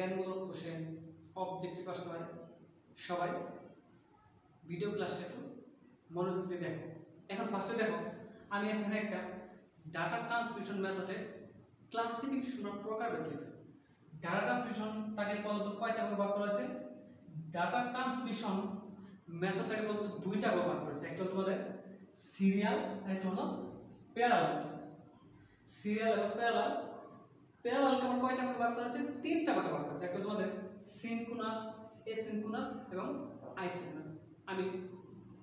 জ্ঞানমূলক question objective আসতে পারে। সবাই ভিডিও ক্লাসটা একটু মনোযোগ দিয়ে দেখো। এখন ফার্স্টে দেখো, আমি এখানে একটা ডাটা ট্রান্সমিশন মেথডের ক্লাসিফিকেশন বা প্রকারভেদ লিখছি ডাটা ট্রান্সমিশনটাকে বলতো কয়টা ভাগে করা হয়েছে? ডাটা ট্রান্সমিশন মেথডটাকে বলতো দুইটা ভাগ করেছে একটা হলো তোমাদের সিরিয়াল আর একটা হলো প্যারালাল সিরিয়াল এবং প্যারালাল প্যারালাল কেমন কয়টা ভাগে ভাগ করা হয়েছে? তিনটা ভাগে ভাগ করা হয়েছে একটা তোমাদের সিনক্রোনাস এসিনক্রোনাস এবং আইসিনক্রোনাস। আমি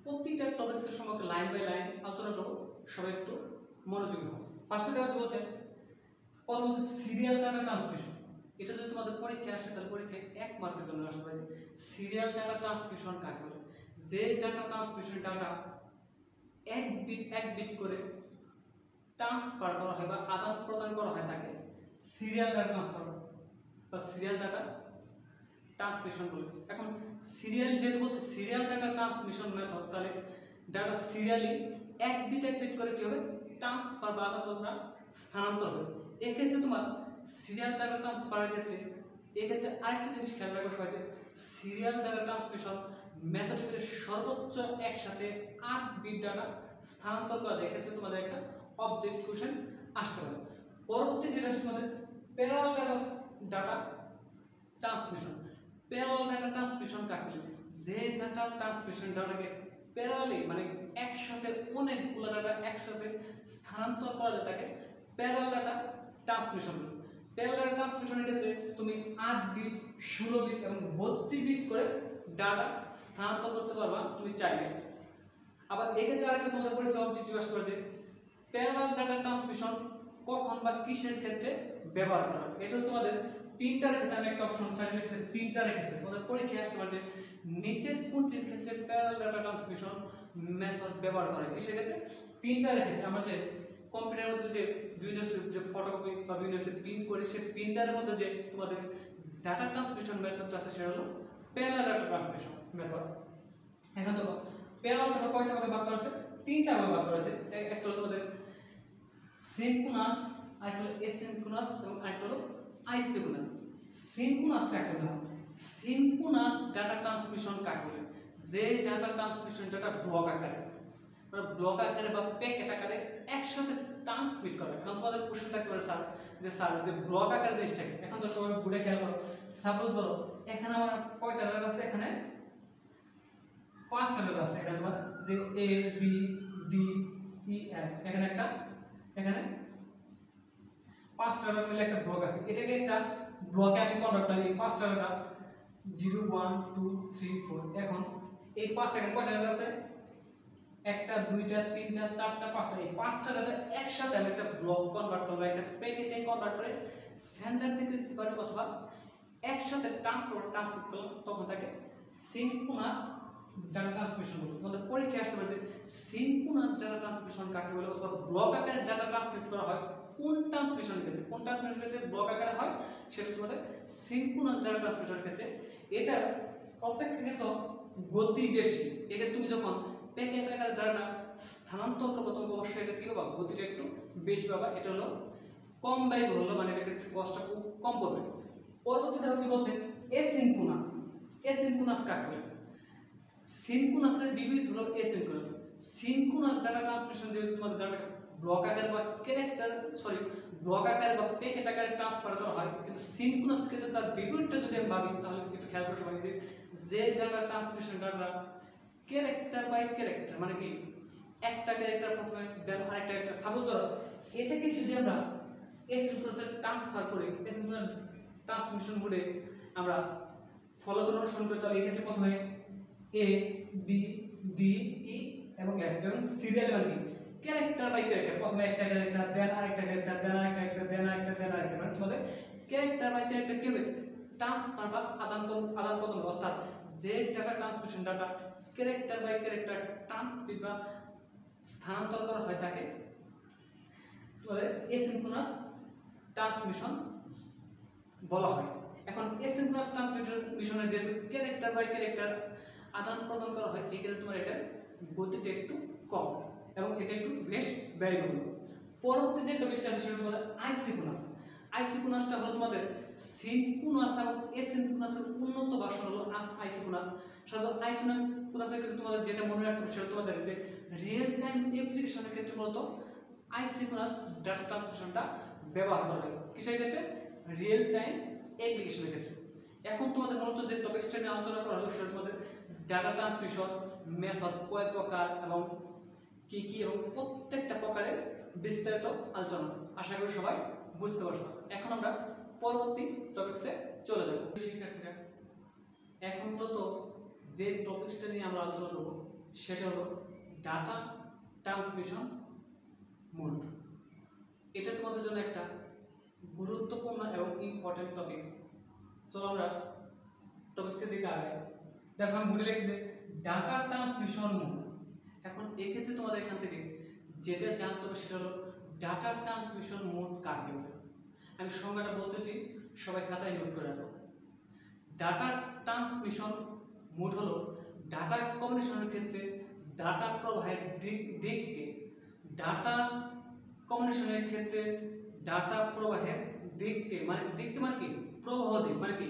প্রত্যেকটা টপিক্সের সম্পর্কে লাইন বাই লাইন আলোচনা করব, সবাই একটু মনোযোগী হব ফার্স্টে দেখা বলছে? প্রথম হচ্ছে সিরিয়াল ডাটা ট্রান্সমিশন এটা যদি তোমাদের পরীক্ষায় আসে, তাহলে পরীক্ষায় এক মার্কের জন্য আসতে পারে। সিরিয়াল ডাটা ট্রান্সমিশন কাকে বলে? যে ডাটা ট্রান্সমিশন ডাটা এক বিট এক বিট করে ট্রান্সফার করা হয় বা আদান প্রদান করা হয় তাকে সিরিয়াল ডাটা ট্রান্সফার বা সিরিয়াল ডাটা ট্রান্সমিশন বলে এখন সিরিয়াল যেহেতু বলছে সিরিয়াল ডাটা ট্রান্সমিশন মেথড তাহলে ডাটা সিরিয়ালি এক বিট এক বিট করে কি হবে? ট্রান্সফার বা আদান প্রদান স্থানান্তর হবে। এক্ষেত্রে তোমার সিরিয়াল ডাটা ট্রান্সফারের ক্ষেত্রে, এক্ষেত্রে আরেকটা জিনিস খেয়াল রাখব সবাই যে সিরিয়াল ডাটা ট্রান্সমিশন মেথডে সর্বোচ্চ একসাথে আট বিট ডাটা স্থানান্তর করা যায়। এক্ষেত্রে তোমাদের একটা অবজেক্ট কোশ্চেন আসতে পারে। পরবর্তী যেটা তোমাদের parallel data data transmission parallel data transmission কাকে যে ডাটা ট্রান্সমিশন ডাটাকে প্যারালি মানে একসাথে অনেকগুলো ডাটা একসাথে স্থানান্তর করা যায় তাকে parallel data transmission parallel data ট্রান্সমিশনের ক্ষেত্রে তুমি আট বিট ষোলো বিট এবং বত্রিশ বিট করে ডাটা স্থানান্তর করতে পারবা তুমি চাইলে। আবার এক্ষেত্রে আরেকটা তোমাদের পরীক্ষা অবজেক্টিভ আসতে পারে যে প্যারাল ডাটা ট্রান্সমিশন কখন বা কিসের ক্ষেত্রে ব্যবহার করা এটা তোমাদের প্রিন্টারের ক্ষেত্রে আমি একটা অপশন সাইড লিখছি প্রিন্টারের ক্ষেত্রে। তোমাদের পরীক্ষায় আসতে পারে যে নিচের কোনটির ক্ষেত্রে প্যারাল ডাটা ট্রান্সমিশন মেথড ব্যবহার করে। কিসের ক্ষেত্রে? প্রিন্টারের ক্ষেত্রে আমরা যে কম্পিউটারের মধ্যে যে বিভিন্ন যে ফটোকপি বা বিভিন্ন প্রিন্ট করি, সেই প্রিন্টারের মধ্যে যে তোমাদের ডাটা ট্রান্সমিশন মেথডটা আছে, সেটা হলো প্যারাল ডাটা ট্রান্সমিশন মেথড এখন দেখো প্যারাল ডাটা কয়টা ভাগে ভাগ করা হয়েছে? তিনটা ভাগে ভাগ করা এক- একটা হলো তোমাদের সিনক্রোনাস আর হলো এসিনক্রোনাস এবং আরেকটা হলো আইসিনক্রোনাস সিনক্রোনাস কাকে বলে সিনক্রোনাস ডাটা ট্রান্সমিশন কাকে বলে? যে ডাটা ট্রান্সমিশন ডাটা ব্লক আকারে। মানে ব্লক আকারে বা প্যাকেট আকারে একসাথে ট্রান্সমিট করে। এখন তোমাদের প্রশ্ন থাকতে পারে, স্যার, যে স্যার যে ব্লক আকারে জিনিসটাকে এখন তো সবাই ঘুরে খেয়াল করো। সাপোজ ধরো, এখানে আমার কয়টা ডাটা আছে? এখানে পাঁচটা ডাটা আছে। এটা তোমার যে A B D E F এখানে একটা, এখানে পাঁচটা ডাটা মিলে একটা ব্লক আছে। এটাকে একটা ব্লকে আমি কনভার্ট করি এই পাঁচটা data zero one two three four এখন এই পাঁচটা এখানে কয়টা ডাটা আছে? একটা, দুইটা, তিনটা, চারটা, পাঁচটা। এই পাঁচটা ডাটা একসাথে আমি একটা ব্লক কনভার্ট করব, একটা প্যাকেটে কনভার্ট করে সেন্টার থেকে রিসিভার অথবা একসাথে ট্রান্সফার ট্রান্সফার করলাম তখন তাকে সিনক্রোনাস ডাটা ট্রান্সমিশন বলব তোমাদের পরীক্ষায় আসতে পারে যে সিনক্রোনাস ডাটা ট্রান্সমিশন কাকে বলে? অথবা ব্লক আকারে ডাটা ট্রান্সমিট করা হয় কোন ট্রান্সমিশন ক্ষেত্রে, কোন ট্রান্সমিশন ক্ষেত্রে ব্লক আকারে হয়, সেটা তোমাদের সিনক্রোনাস ডাটা ট্রান্সমিশন ক্ষেত্রে, এটা অপেক্ষাকৃত গতি বেশি। এক্ষেত্রে তুমি যখন প্যাকেট আকারে ডাটা স্থানান্তর করব, তখন অবশ্যই এটা কি পাবা? গতিটা একটু বেশি পাবা। এটা হলো কম ব্যয় হলো মানে এটা ক্ষেত্রে কষ্টটা খুব কম পড়বে। পরবর্তী দেখো কি বলছে? এসিনক্রোনাস এসিনক্রোনাস কাকে বলে? সিনক্রোনাসের বিপরীত হলো এসিনক্রোনাস সিনক্রোনাস ডাটা ট্রান্সমিশন দিয়ে তোমাদের ডাটা ব্লক আকারে বা ক্যারেক্টার সরি ব্লক আকারে বা প্যাকেট আকারে ট্রান্সফার করা হয়। কিন্তু সিনক্রোনাস ক্ষেত্রে তার বিপরীতটা যদি আমি ভাবি, তাহলে একটু খেয়াল করে সবাই যে data transmission data character by character মানে কি? একটা ক্যারেক্টার প্রথমে দেন আরেকটা একটা সাপোজ ধরো, এটাকে যদি আমরা এসিনক্রোনাসে ট্রান্সফার করি এসিনক্রোনাস ট্রান্সমিশন মোডে আমরা ফলো করে অনুসরণ করি তাহলে এক্ষেত্রে প্রথমে এ বি ডি ই এবং এফ এবং সিরিয়াল কি ক্যারেক্টার বাই ক্যারেক্টার প্রথমে একটা ক্যারেক্টার দেন আরেকটা ক্যারেক্টার দেন আরেকটা ক্যারেক্টার দেন আরেকটা দেন আরেকটা। মানে তোমাদের ক্যারেক্টার বাই ক্যারেক্টার কি হবে ট্রান্সফার বা আদান প্রদান আদান প্রদান অর্থাৎ যে data transmission data character by character transmit বা স্থানান্তর করা হয় তাকে তোমাদের এসিনক্রোনাস ট্রান্সমিশন বলা হয়। এখন এসিনক্রোনাস ট্রান্সমিশনের যেহেতু ক্যারেক্টার বাই ক্যারেক্টার আদান প্রদান করা হয়, এই ক্ষেত্রে তোমার এটা গতিটা একটু কম। এবং এটা একটু বেশ ব্যয়বহুল পরবর্তী যে টপিকটা আছে সেটা তোমাদের আইসিকোনাস আইসিকোনাসটা হলো তোমাদের সিনকোনাস এবং এসিনকোনাসের উন্নত ভার্সন হলো আইসিকোনাস সাধারণত আইসিকোনাসের ক্ষেত্রে তোমাদের যেটা মনে রাখতে হবে সেটা তোমাদের যে রিয়েল টাইম অ্যাপ্লিকেশনের ক্ষেত্রে মূলত আইসিকোনাস ডাটা ট্রান্সমিশনটা ব্যবহার করা হয় কিসের ক্ষেত্রে? রিয়েল টাইম অ্যাপ্লিকেশনের ক্ষেত্রে। এখন তোমাদের মূলত যে টপিকসটা নিয়ে আলোচনা করা হলো সেটা তোমাদের ডাটা ট্রান্সমিশন মেথড কয় প্রকার এবং কি কি এবং প্রত্যেকটা প্রকারের বিস্তারিত আলোচনা। আশা করি সবাই বুঝতে পারছ। এখন আমরা পরবর্তী টপিকসে চলে যাব। শিক্ষার্থীরা, এখন মূলত যে টপিকসটা নিয়ে আমরা আলোচনা করব, সেটা হলো ডাটা ট্রান্সমিশন মোড এটা তোমাদের জন্য একটা গুরুত্বপূর্ণ এবং ইম্পর্টেন্ট টপিকস চলো আমরা টপিকসের দিকে আগাই। দেখো, আমি বলে লিখছি ডাটা ট্রান্সমিশন মোড এখন এক্ষেত্রে তোমাদের এখান থেকে যেটা জানতে হবে সেটা হলো ডাটা ট্রান্সমিশন মোড কাকে বলে? আমি সংজ্ঞাটা বলতেছি, সবাই খাতায় নোট করে রাখো। ডাটা ট্রান্সমিশন মোড হলো ডাটা কমিউনিকেশনের ক্ষেত্রে ডাটা প্রবাহের দিক, দিককে। ডাটা কমিউনিকেশনের ক্ষেত্রে ডাটা প্রবাহের দিককে মানে দিককে মানে কি? প্রবাহ দিক মানে কি?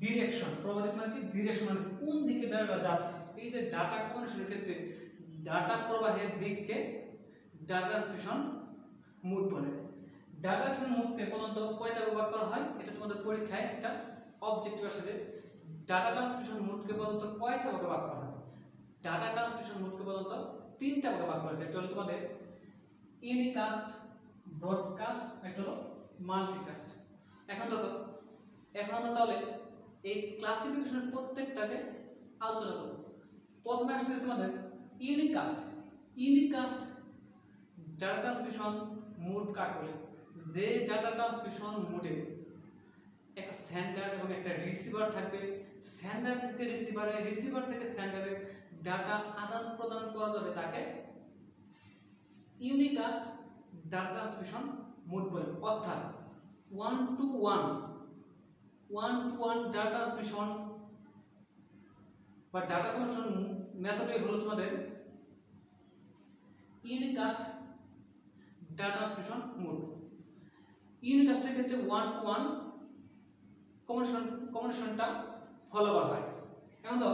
ডিরেকশন প্রবাহ দিক মানে কি? ডিরেকশন মানে কোন দিকে ডাটা যাচ্ছে? এই যে ডাটা কমিউনিকেশনের ক্ষেত্রে ডাটা প্রবাহের দিককে ডাটা ট্রান্সমিশন মুড বলে। ডাটা ট্রান্সমিশন মোডকে প্রধানত কয়টা বিভাগ করা হয়? এটা তোমাদের পরীক্ষায় একটা অবজেক্টিভ আসে ডাটা ট্রান্সমিশন মোডকে প্রধানত কয়টা ভাগে ভাগ করা হয়? ডাটা ট্রান্সমিশন মোডকে প্রধানত তিনটা ভাগে ভাগ করা হয়েছে। একটা হলো তোমাদের ইউনিকাস্ট ব্রডকাস্ট একটা হলো মাল্টিকাস্ট। এখন দেখো, এখন আমরা তাহলে এই ক্লাসিফিকেশনের প্রত্যেকটাকে আলোচনা করব। প্রথমে আসছে তোমাদের unicast unicast data transmission mode কাকে বলে যে ডাটা ট্রান্সমিশন মোডে একটা সেন্ডার এবং একটা রিসিভার থাকবে। সেন্ডার থেকে রিসিভারে রিসিভার থেকে সেন্ডারে ডাটা আদান প্রদান করা যাবে তাকে ইউনিকাস্ট ডাটা ট্রান্সমিশন মোড বলে। অর্থাৎ one to one one to one data transmission বা ডাটা কমিউনিকেশন মেথডই হলো তোমাদের ইউনিকাস্ট ডাটা ট্রান্সমিশন মোড ইউনিকাস্টের ক্ষেত্রে ওয়ান টু ওয়ান কমিউনিকেশন কমিউনিকেশনটা ফলো করা হয়। এখন তো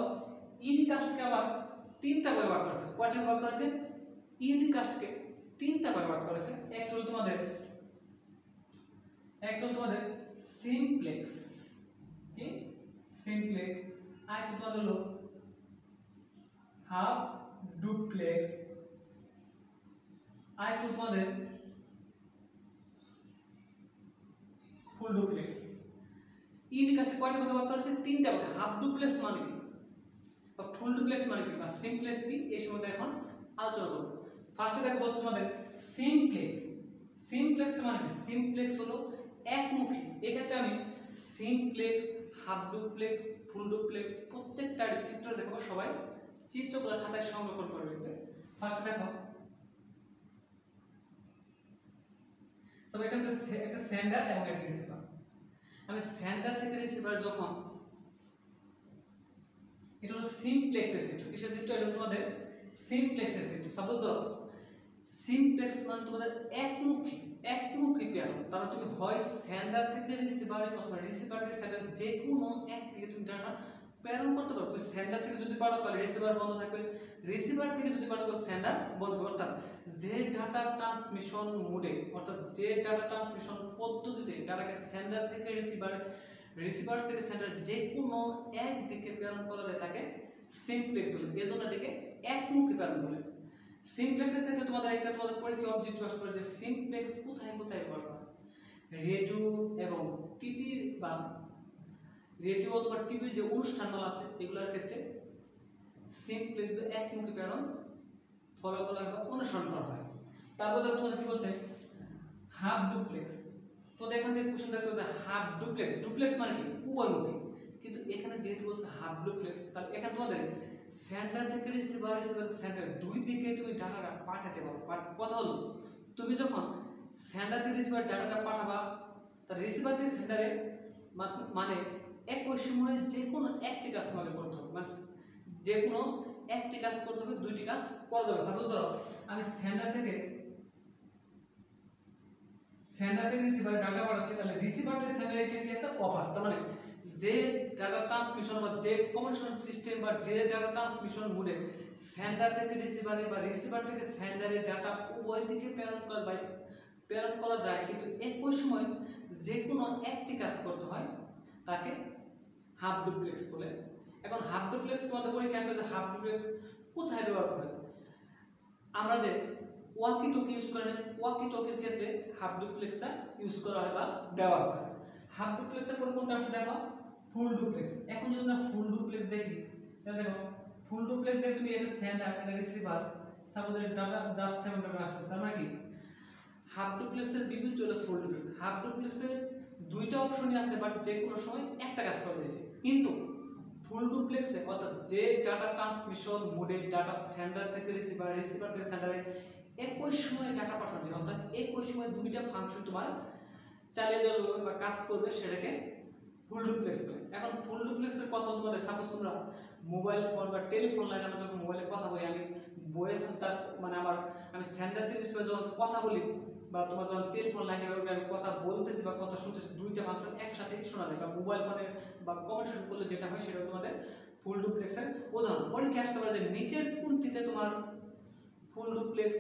ইউনিকাস্টকে আবার তিনটা ভাগ করেছে কয়টা ভাগ করেছে ইউনিকাস্টকে তিনটা ভাগ করেছে একটা হলো তোমাদের একটা হলো তোমাদের সিমপ্লেক্স কি? সিমপ্লেক্স আর একটা তোমাদের হলো হাফ ডুপ্লেক্স আর একটা তোমাদের ফুল ডুপ্লেক্স ইউনিকাস্টে কয়টা ভাগে ভাগ করেছে? তিনটা ভাগে হাফ ডুপ্লেক্স মানে কি? বা ফুল ডুপ্লেক্স মানে কি? বা সিমপ্লেক্স কি? এই সম্বন্ধে এখন আলোচনা করব। ফার্স্টে দেখো বলছো তোমাদের সিমপ্লেক্স সিমপ্লেক্সটা মানে কি? সিমপ্লেক্স হলো একমুখী। এক্ষেত্রে আমি simplex half duplex full duplex প্রত্যেকটার চিত্র দেখাবো সবাই। চিত্রগুলো খাতায় সংরক্ষণ করে রাখবে। ফার্স্টে দেখো তবে এখানে একটা সেন্ডার এবং একটা রিসিভার আমি সেন্টার থেকে রিসিভার যখন এটা হলো সিমপ্লেক্সের চিত্র কিসের চিত্র এটা তোমাদের? সিমপ্লেক্সের চিত্র সাপোজ ধরো সিমপ্লেক্স মানে তোমাদের একমুখী একমুখী প্রেরণ তাহলে তুমি হয় সেন্ডার থেকে রিসিভারে অথবা রিসিভার থেকে সেন্ডার যে কোনো এক থেকে তুমি ডাটা প্রেরণ করতে পারো সেন্ডার থেকে যদি পারো, তাহলে রিসিভার বন্ধ থাকবে। রিসিভার থেকে যদি পারো, তাহলে সেন্ডার বন্ধ অর্থাৎ যে ডাটা ট্রান্সমিশন মোডে অর্থাৎ যে ডাটা ট্রান্সমিশন পদ্ধতিতে ডাটাকে সেন্ডার থেকে রিসিভারে রিসিভার থেকে সেন্ডার যে কোনো এক দিকে প্রেরণ করা যায় তাকে সিমপ্লেক্স বলে। এই জন্য এটাকে একমুখী প্রেরণ বলে। সিমপ্লেক্সের ক্ষেত্রে তোমাদের একটা তোমাদের পরীক্ষা অবজেক্টিভ আসতে পারে যে সিমপ্লেক্স কোথায় কোথায় ব্যবহার করা রেডিও এবং টিভি বা রেডিও অথবা টিভির যে অনুষ্ঠানগুলো আছে, এগুলোর ক্ষেত্রে সিমপ্লেক্স একমুখী প্রেরণ ফলো করা বা অনুসরণ করা হয়। তারপর দেখো তোমাদের কি বলছে? হাফ ডুপ্লেক্স তো এখান থেকে কোশ্চেন থাকবে হাফ ডুপ্লেক্স ডুপ্লেক্স মানে কি? উভয়মুখী। কিন্তু এখানে যেহেতু বলছে হাফ ডুপ্লেক্স তাহলে এখানে তোমাদের সেন্টার থেকে রিসিভার রিসিভার সেন্টার দুই দিকে তুমি ডাটাটা পাঠাতে পারো। কথা হলো, তুমি যখন সেন্টার থেকে রিসিভার ডাটাটা পাঠাবা তার রিসিভার থেকে সেন্টারে মানে একই সময়ে যে কোনো একটি কাজ তোমাকে করতে হবে। মানে যে কোনো একটি কাজ করতে হবে, দুইটি কাজ করা যাবে সাপোজ ধরো, আমি সেন্ডার থেকে সেন্ডার থেকে রিসিভারে ডাটা পাঠাচ্ছি, তাহলে রিসিভার থেকে সেন্ডার এটা কি আছে অফ আছে। তার মানে যে ডাটা ট্রান্সমিশন বা যে কমিউনিকেশন সিস্টেম বা যে ডাটা ট্রান্সমিশন মোডে সেন্ডার থেকে রিসিভারে বা রিসিভার থেকে সেন্ডারে ডাটা উভয় দিকে প্রেরণ করা যায়, প্রেরণ করা যায়, কিন্তু একই সময় যে কোনো একটি কাজ করতে হয়, তাকে হাফ ডুপ্লেক্স বলে। এখন হাফ ডুপ্লেক্স তোমাদের পরীক্ষা আসলে হাফ ডুপ্লেক্স কোথায় ব্যবহার করা আমরা যে ওয়াকি টকি ইউজ করি ওয়াকি টকির ক্ষেত্রে হাফ ডুপ্লেক্সটা ইউজ করা হয় বা ব্যবহার হয়। হাফ ডুপ্লেক্সের পরে কোনটা আছে দেখো? Full duplex. এখন যদি আমরা ফুল ডুপ্লেক্স দেখি, তাহলে দেখো, ফুল ডুপ্লেক্স দেখে তুমি এটা সেন্ডার এটা রিসিভার সাপোজ ডাটা যাচ্ছে এবং ডাটা আসছে, তার মানে কি? হাফ ডুপ্লেক্সের বিপরীত হলো ফুল ডুপ্লেক্স। হাফ ডুপ্লেক্সের দুইটা অপশনই আছে বাট যে কোনো সময় একটা কাজ করা যাচ্ছে কিন্তু ফুল ডুপ্লেক্সে অর্থাৎ যে ডাটা ট্রান্সমিশন মোডে ডাটা সেন্ডার থেকে রিসিভার রিসিভার থেকে সেন্ডারে একই সময় ডাটা পাঠানো যায় অর্থাৎ একই সময় দুইটা ফাংশন তোমার চালিয়ে যাবে বা কাজ করবে সেটাকে ফুল ডুপ্লেক্স বলে। এখন ফুল ডুপ্লেক্সের কথা তোমাদের সাপোজ তোমরা মোবাইল ফোন বা টেলিফোন লাইনে আমরা যখন মোবাইলে কথা বলি, আমি বইয়ে তার মানে আমার, আমি সেন্টার থেকে যখন কথা বলি বা তোমার যখন টেলিফোন লাইনে কথা বলতেছি বা কথা শুনতেছি, দুইটা ফাংশন একসাথে শোনা যায়, বা মোবাইল ফোনে বা কমিউনিকেশন করলে যেটা হয় সেটা তোমাদের ফুল ডুপ্লেক্সের উদাহরণ। পরীক্ষা আসতে পারে নিচের কোনটিতে তোমার full duplex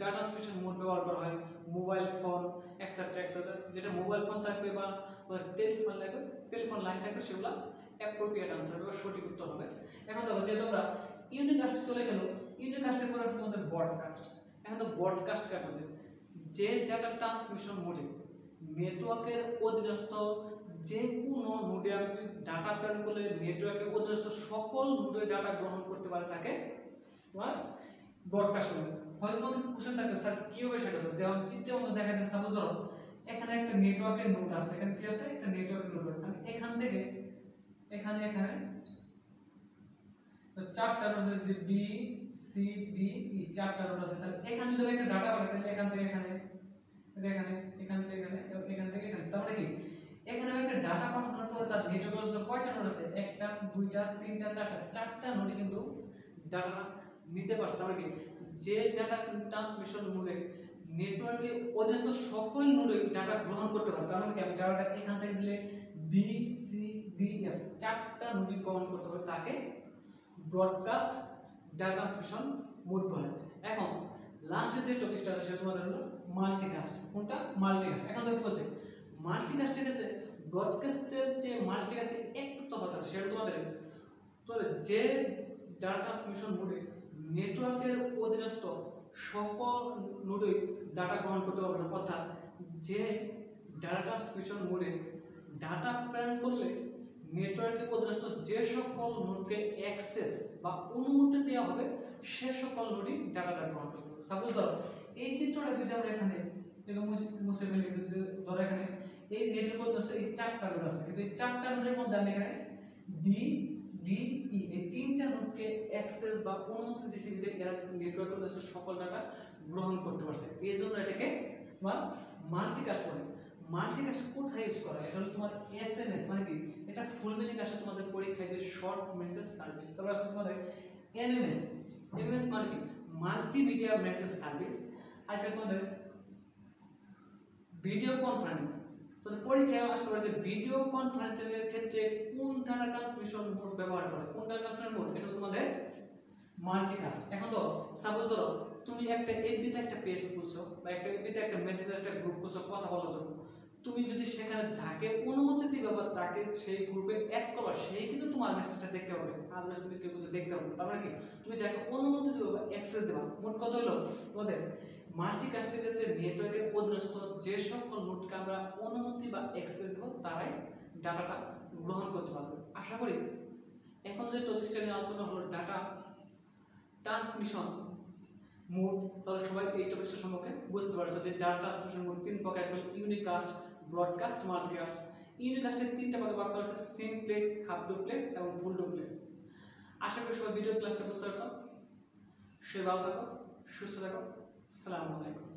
data transmission mode ব্যবহার করা হয় মোবাইল ফোন এক্সেট্রা এক্সেট্রা যেটা মোবাইল ফোন থাকবে বা টেলিফোন লাগবে টেলিফোন লাইন থাকবে, সেগুলো অ্যাপ্রোপ্রিয়েট আনসার হবে বা সঠিক উত্তর হবে। এখন দেখো যে তোমরা ইউনিকাস্টে চলে গেল ইউনিকাস্টের পরে আছে তোমাদের ব্রডকাস্ট এখন তো ব্রডকাস্ট হচ্ছে? যে ডাটা ট্রান্সমিশন মোডে নেটওয়ার্কের অধীনস্থ যে কোনো নোডে আমি ডাটা প্রেরণ করলে নেটওয়ার্কের অধীনস্থ সকল নোডে ডাটা গ্রহণ করতে পারে তাকে ব্রডকাস্ট বলে। হয়তো তোমাদের কোশ্চেন থাকবে, স্যার হবে? সেটা যেমন চিত্রের মধ্যে দেখা যাচ্ছে সাপোজ ধরো, এখানে একটা নেটওয়ার্কের নোড আছে, এখানে কি আছে? একটা নেটওয়ার্কের নোড আমি এখান থেকে, এখানে এখানে চারটা নোড আছে ডি সি ডি ই চারটা নোড আছে, তাহলে এখানে যদি একটা ডাটা পাঠাই এখান থেকে, এখানে এখানে, এখান থেকে এখানে এখান থেকে এখানে। তার মানে কি? এখানে একটা ডাটা পাঠানোর পরে তার নেটওয়ার্ক কয়টা নোড আছে? একটা, দুইটা, তিনটা, চারটা। চারটা নোডে কিন্তু ডাটা নিতে পারছে। তার কি? যে ডাটা ট্রান্সমিশন মোডে নেটওয়ার্কে অধীনস্থ সকল নোডে ডাটা গ্রহণ করতে পারে, তার মানে কি? আমি ডাটাটা এখান থেকে দিলে বি সি ডি এফ চারটা নোডে গ্রহণ করতে পারে, তাকে ব্রডকাস্ট ডাটা ট্রান্সমিশন মোড বলে। এখন লাস্টে যে টপিকটা আছে, সেটা তোমাদের হলো মাল্টিকাস্ট কোনটা? মাল্টিকাস্ট এখন দেখো বলছে মাল্টিকাস্টের কাছে ব্রডকাস্টের যে মাল্টিকাস্টে একটু তফাৎ আছে, সেটা তোমাদের তোমাদের যে ডাটা ট্রান্সমিশন মোডে নেটওয়ার্কের অধীনস্থ সকল নোডে ডাটা গ্রহণ করতে পারবে না, অর্থাৎ যে ডাটা ট্রান্সমিশন মোডে ডাটা প্রেরণ করলে নেটওয়ার্কের অধীনস্থ যে সকল নোডকে অ্যাক্সেস বা অনুমতি দেওয়া হবে, সে সকল নোডই ডাটাটা গ্রহণ করবে। সাপোজ ধরো এই চিত্রটা যদি আমরা এখানে এবং মুছে ফেলি ধরো এখানে, এই নেটওয়ার্ক অধীনস্থ এই চারটা নোড আছে। কিন্তু এই চারটা নোডের মধ্যে আমি এখানে বি ডি ই এই তিনটা নোডকে অ্যাক্সেস বা অনুমতি দিয়েছি যে এরা নেটওয়ার্কের অধীনস্থ সকল ডাটা গ্রহণ করতে পারছে। এই জন্য এটাকে তোমার মাল্টিকাস্ট বলে। মাল্টিকাস্ট কোথায় ইউজ করা? এটা হলো তোমার এসএমএস মানে কি? এটা ফুল মিনিং আসে তোমাদের পরীক্ষায় যে শর্ট মেসেজ সার্ভিস তারপর আছে তোমাদের এমএমএস এমএমএস মানে কি? মাল্টিমিডিয়া মেসেজ সার্ভিস আর তোমাদের ভিডিও কনফারেন্স তো পরীক্ষায় আসতে পারে যে ভিডিও কনফারেন্সিং এর ক্ষেত্রে কোন ডাটা ট্রান্সমিশন মোড ব্যবহার করে? কোন ডাটা ট্রান্সমিশন মোড এটা তোমাদের মাল্টিকাস্ট এখন তো সাপোজ ধরো, তুমি একটা এফবিতে একটা পেজ খুলছো বা একটা এফবিতে একটা মেসেজ একটা গ্রুপ খুলছো, কথা বলার জন্য। তুমি যদি সেখানে যাকে অনুমতি দিবে বা তাকে সেই গ্রুপে অ্যাড করবা, সেই কিন্তু তোমার মেসেজটা দেখতে পাবে। কেউ কিন্তু দেখতে পাবে। তার মানে কি? তুমি যাকে অনুমতি দিবে বা অ্যাক্সেস দেবা। মোট কথা হলো তোমাদের মাল্টিকাস্টের ক্ষেত্রে নেটওয়ার্কের অধীনস্থ যে সকল নোটকে আমরা অনুমতি বা অ্যাক্সেস দেবো, তারাই ডাটাটা গ্রহণ করতে পারবে। আশা করি এখন যে টপিকসটা নিয়ে আলোচনা হলো, ডাটা ট্রান্সমিশন মোড, তাহলে সবাই এই টপিকটা সম্পর্কে বুঝতে পারছ যে ডাটা ট্রান্সমিশন মোড তিন প্রকার। একটা ইউনিকাস্ট, ব্রডকাস্ট, মাল্টিকাস্ট। ইউনিকাস্টের তিনটা ভাগে ভাগ করা হচ্ছে সিমপ্লেক্স হাফ ডুপ্লেক্স এবং ফুল ডুপ্লেক্স আশা করি সবাই ভিডিও ক্লাসটা বুঝতে পারছ। সে ভালো থাকো, সুস্থ থাকো। আসসালামু আলাইকুম।